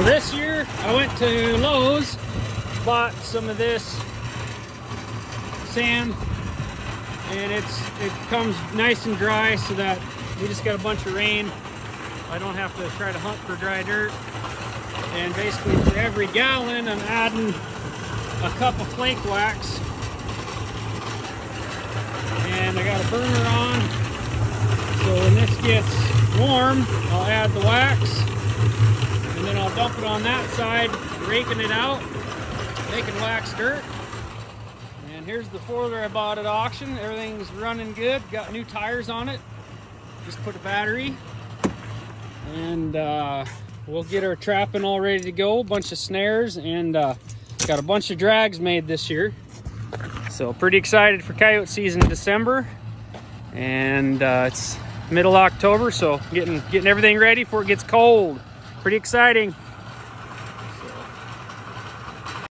So this year I went to Lowe's, bought some of this sand and it's it comes nice and dry so that we just got a bunch of rain. I don't have to try to hunt for dry dirt. And basically for every gallon I'm adding a cup of flake wax. And I got a burner on. So when this gets warm, I'll add the wax dump it on that side, raking it out, making wax dirt. And here's the four-wheeler I bought at auction. Everything's running good. Got new tires on it. Just put a battery. And uh, we'll get our trapping all ready to go. Bunch of snares and uh, got a bunch of drags made this year. So pretty excited for coyote season in December. And uh, it's middle October, so getting getting everything ready before it gets cold. Pretty exciting.